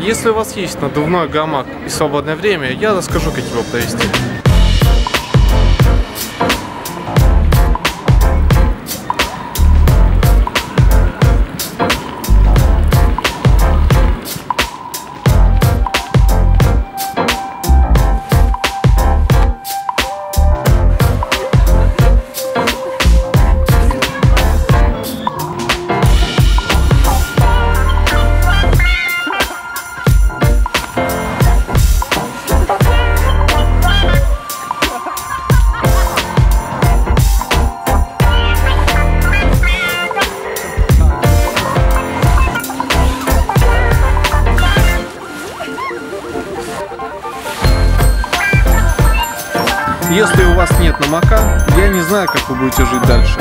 Если у вас есть надувной гамак и свободное время, я расскажу, как его провести. Если у вас нет намака, я не знаю, как вы будете жить дальше.